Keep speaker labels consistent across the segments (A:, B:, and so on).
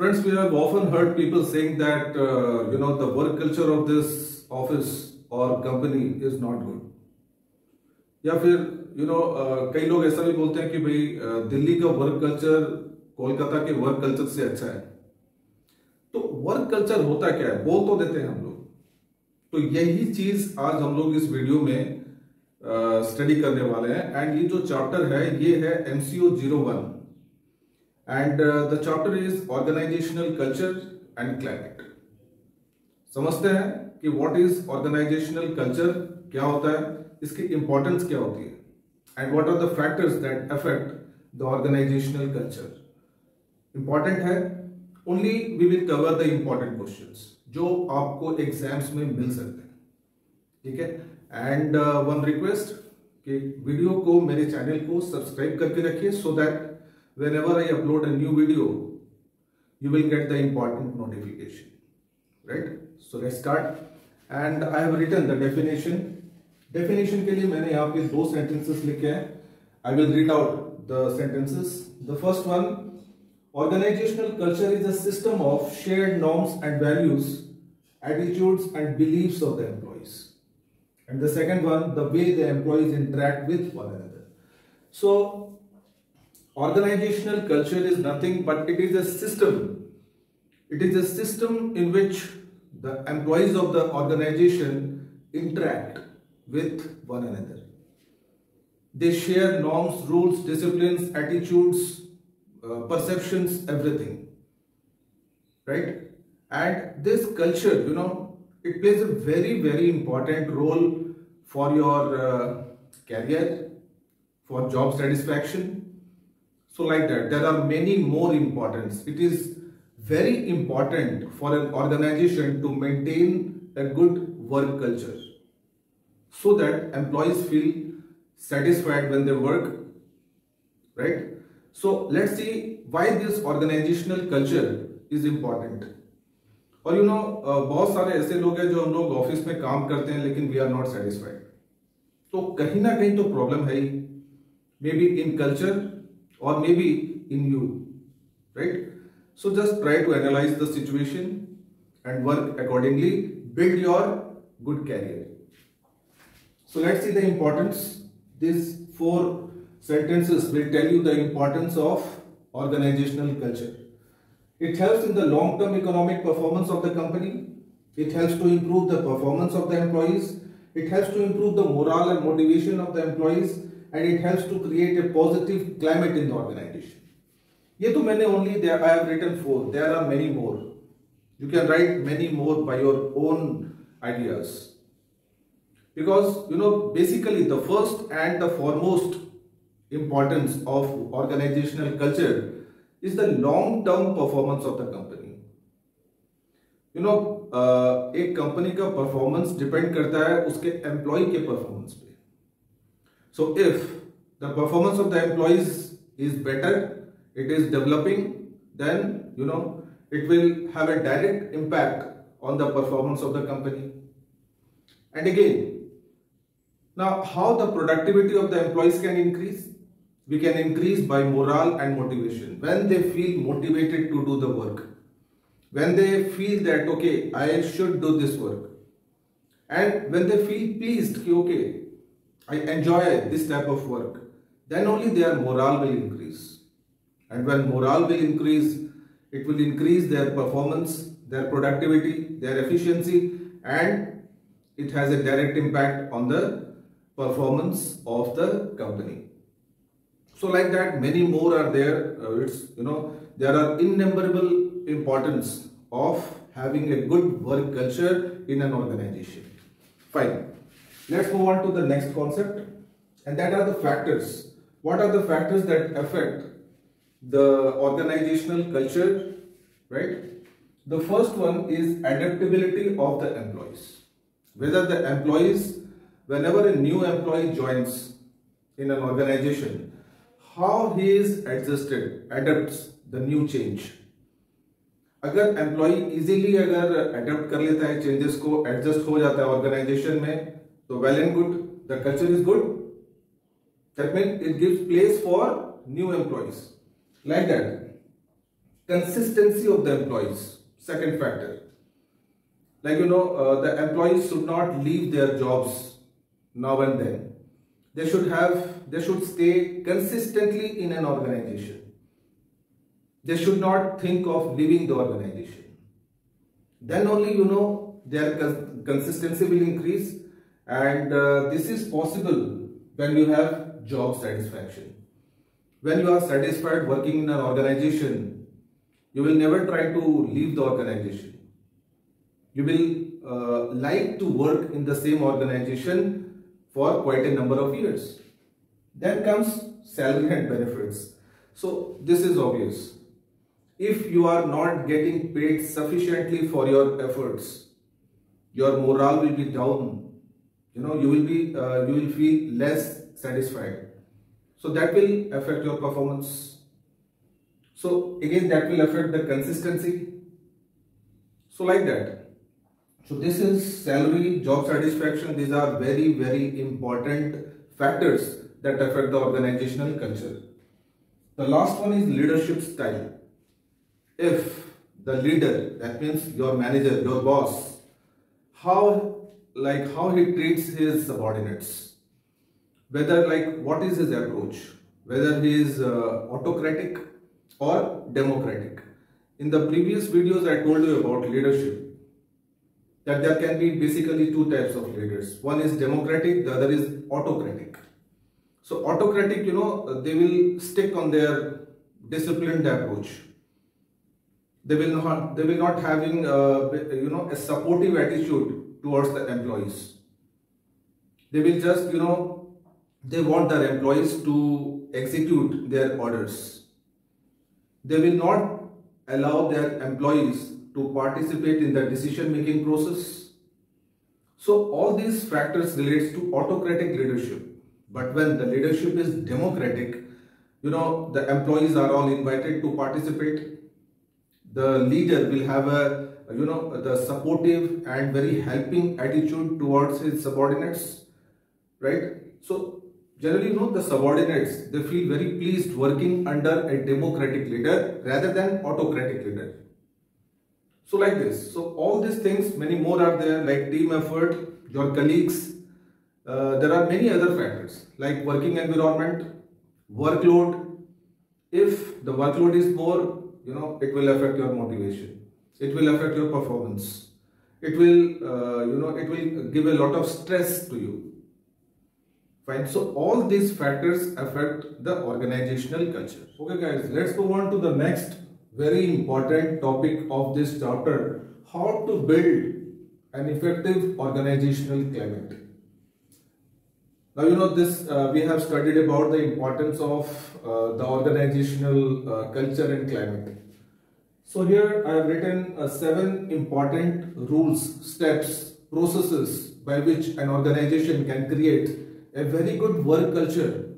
A: Friends, we have often heard people saying that, uh, you know, the work culture of this office or company is not good. या फिर you know कई लोग ऐसा भी बोलते हैं कि भाई uh, दिल्ली का वर्क कल्चर कोलकाता के वर्क कल्चर से अच्छा है। तो वर्क कल्चर होता क्या है? बोल तो देते हैं हम लोग। तो यही चीज़ आज हम लोग इस वीडियो में स्टडी uh, करने वाले हैं। एंड ये जो चैप्टर है ये है MCO zero one and the chapter is organisational culture and climate समझते हैं कि व्हाट इज़ ऑर्गेनाइजेशनल कल्चर क्या होता है, इसकी इंपॉर्टेंस क्या होती है and what are the factors that affect the organisational culture important है only we will cover the important questions जो आपको एग्ज़ाम्स में मिल सकते हैं। ठीक है? एंड वन रिक्वेस्ट कि वीडियो को मेरे चैनल को सब्सक्राइब करके रखिए so that whenever I upload a new video, you will get the important notification. Right? So let's start. And I have written the definition. Definition के लिए मैंने यहाँ पे दो sentences लिखे हैं. I will read out the sentences. The first one, organizational culture is a system of shared norms and values, attitudes and beliefs of the employees. And the second one, the way the employees interact with one another. So Organizational culture is nothing but it is a system. It is a system in which the employees of the organization interact with one another. They share norms, rules, disciplines, attitudes, uh, perceptions, everything. Right? And this culture, you know, it plays a very, very important role for your uh, career, for job satisfaction, so like that, there are many more importance. It is very important for an organization to maintain a good work culture so that employees feel satisfied when they work, right? So let's see why this organizational culture is important. और you know बहुत सारे ऐसे लोग हैं जो हम लोग office में काम करते हैं लेकिन वी आर नॉट सेटिस्फाइड तो कहीं ना कहीं तो प्रॉब्लम है ही maybe in culture or maybe in you, right? So just try to analyze the situation and work accordingly. Build your good career. So let's see the importance. These four sentences will tell you the importance of organizational culture. It helps in the long-term economic performance of the company. It helps to improve the performance of the employees. It helps to improve the morale and motivation of the employees and it helps to create a positive climate in the organization. ये तो मैंने only there I have written four. There are many more. You can write many more by your own ideas. Because you know basically the first and the foremost importance of organizational culture is the long-term performance of the company. You know uh, एक company का performance depend करता है उसके employ के performance पे so if the performance of the employees is better, it is developing, then you know it will have a direct impact on the performance of the company. And again, now how the productivity of the employees can increase? We can increase by morale and motivation. When they feel motivated to do the work, when they feel that okay, I should do this work, and when they feel pleased, okay, I enjoy this type of work, then only their morale will increase. And when morale will increase, it will increase their performance, their productivity, their efficiency, and it has a direct impact on the performance of the company. So like that, many more are there. Uh, it's, you know, there are innumerable importance of having a good work culture in an organization. Fine. Let's move on to the next concept and that are the factors. What are the factors that affect the organizational culture, right? The first one is adaptability of the employees. Whether the employees, whenever a new employee joins in an organization, how he is adjusted, adapts the new change. अगर employee easily अगर adapt कर लेता है changes को adjust हो जाता है organisation में so well and good, the culture is good. That means it gives place for new employees. Like that. consistency of the employees. Second factor. Like you know, uh, the employees should not leave their jobs now and then. They should have, they should stay consistently in an organization. They should not think of leaving the organization. Then only you know their consistency will increase and uh, this is possible when you have job satisfaction. When you are satisfied working in an organization, you will never try to leave the organization. You will uh, like to work in the same organization for quite a number of years. Then comes salary and benefits. So this is obvious. If you are not getting paid sufficiently for your efforts, your morale will be down you know you will be uh, you will feel less satisfied. So that will affect your performance. So again that will affect the consistency. So like that. So this is salary job satisfaction. These are very very important factors that affect the organizational culture. The last one is leadership style. If the leader that means your manager your boss how like how he treats his subordinates. Whether like what is his approach? Whether he is uh, autocratic or democratic. In the previous videos i told you about leadership. That there can be basically two types of leaders. One is democratic the other is autocratic. So autocratic you know they will stick on their disciplined approach. They will not they will not having uh, you know a supportive attitude towards the employees. They will just, you know, they want their employees to execute their orders. They will not allow their employees to participate in the decision making process. So all these factors relates to autocratic leadership. But when the leadership is democratic, you know, the employees are all invited to participate. The leader will have a you know, the supportive and very helping attitude towards his subordinates, right? So generally, you know, the subordinates, they feel very pleased working under a democratic leader rather than autocratic leader. So like this. So all these things, many more are there like team effort, your colleagues. Uh, there are many other factors like working environment, workload. If the workload is more, you know, it will affect your motivation it will affect your performance. It will uh, you know it will give a lot of stress to you. Fine. So all these factors affect the organizational culture. Okay guys let's move on to the next very important topic of this chapter how to build an effective organizational climate. Now you know this uh, we have studied about the importance of uh, the organizational uh, culture and climate so here I have written uh, seven important rules, steps, processes by which an organization can create a very good work culture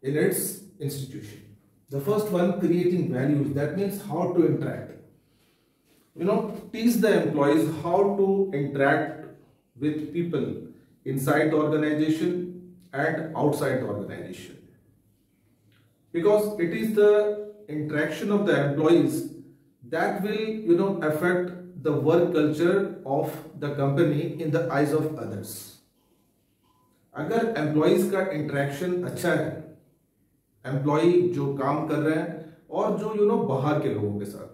A: in its institution. The first one, creating values. That means how to interact. You know, teach the employees how to interact with people inside the organization and outside the organization. Because it is the interaction of the employees that will, you know, affect the work culture of the company in the eyes of others. अगर employees का interaction अच्छा है employ जो काम कर रहे हैं और जो यू नो बाहर के लोगों के साथ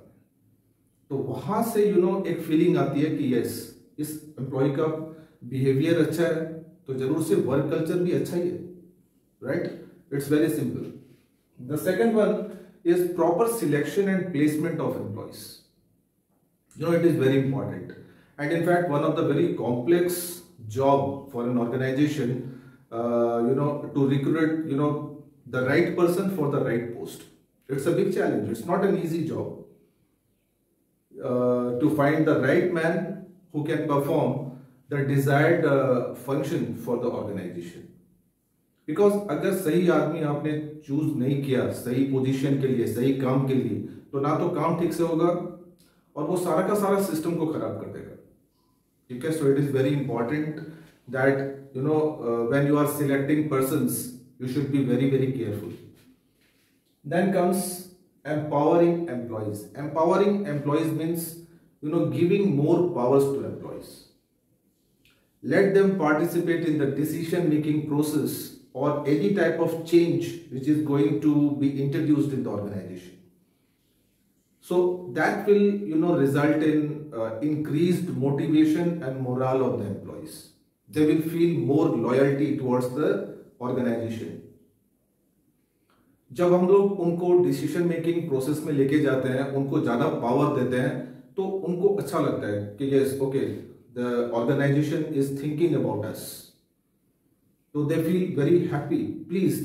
A: तो वहाँ से यू नो एक फीलिंग आती है कि यस इस एम्प्लॉय का बिहेवियर अच्छा है तो ज़रूर से वर्क कल्चर भी अच्छा ही है right it's very simple the second one is proper selection and placement of employees. You know, it is very important. And in fact, one of the very complex job for an organization, uh, you know, to recruit, you know, the right person for the right post. It's a big challenge. It's not an easy job. Uh, to find the right man who can perform the desired uh, function for the organization. Because अगर सही आदमी आपने choose नहीं किया, सही position के लिए, सही काम के लिए तो ना तो काम ठीक से होगा और वो सारा का सारा सिस्टम को खराब कर देगा। ठीक है? So it is very important that you know when you are selecting person you should be very very careful then comes empowering employees empowering employees means you know giving more powers to employees let them participate in the decision making process or any type of change which is going to be introduced in the organization. So that will, you know, result in uh, increased motivation and morale of the employees. They will feel more loyalty towards the organization. जब हम लोग उनको decision making process में लेके जाते हैं उनको ज़्यादा पावर देते हैं तो उनको अच्छा लगता है कि yes okay the organisation is thinking about us तो they feel very happy please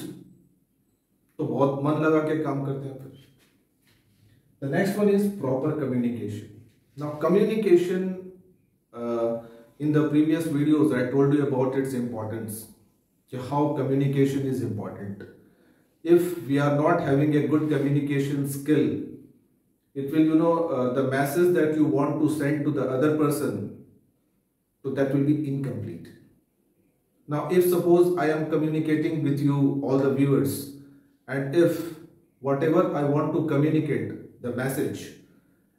A: तो बहुत मन लगा के काम करते हैं फिर। The next one is proper communication now communication in the previous videos I told you about its importance how communication is important if we are not having a good communication skill it will you know the message that you want to send to the other person तो that will be incomplete now if suppose i am communicating with you all the viewers and if whatever i want to communicate the message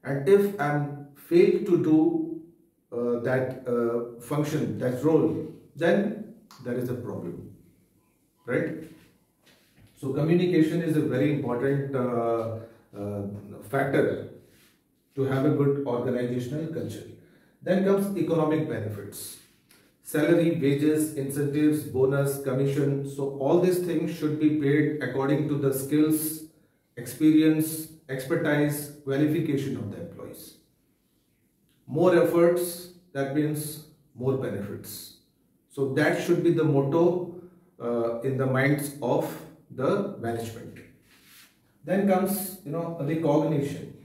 A: and if i'm failed to do uh, that uh, function that role then there is a problem right so communication is a very important uh, uh, factor to have a good organizational culture. Then comes economic benefits. Salary, wages, incentives, bonus, commission. So all these things should be paid according to the skills, experience, expertise, qualification of the employees. More efforts, that means more benefits. So that should be the motto uh, in the minds of the management. Then comes, you know, recognition.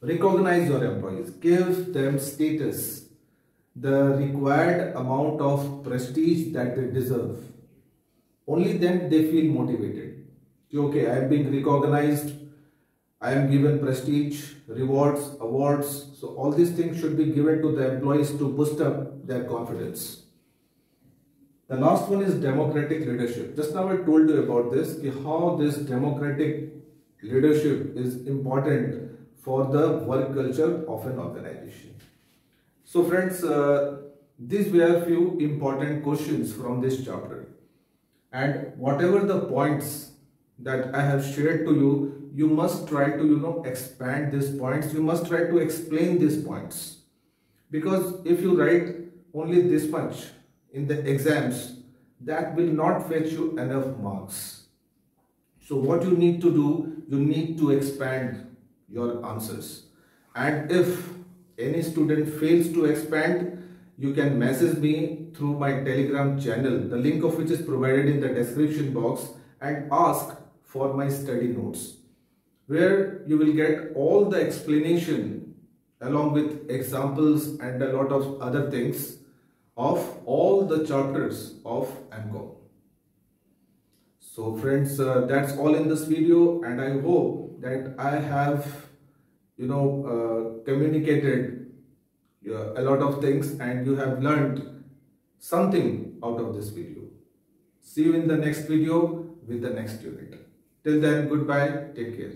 A: Recognize your employees. Give them status, the required amount of prestige that they deserve. Only then they feel motivated. Okay, I am being recognized. I am given prestige, rewards, awards. So all these things should be given to the employees to boost up their confidence. The last one is democratic leadership. Just now I told you about this, how this democratic leadership is important for the work culture of an organization. So friends, uh, these were few important questions from this chapter. And whatever the points that I have shared to you, you must try to, you know, expand these points. You must try to explain these points. Because if you write only this much, in the exams that will not fetch you enough marks. So what you need to do, you need to expand your answers. And if any student fails to expand, you can message me through my telegram channel, the link of which is provided in the description box and ask for my study notes where you will get all the explanation along with examples and a lot of other things of all the chapters of MCOM. So friends, uh, that's all in this video and I hope that I have, you know, uh, communicated uh, a lot of things and you have learned something out of this video. See you in the next video with the next unit. Till then, goodbye. Take care.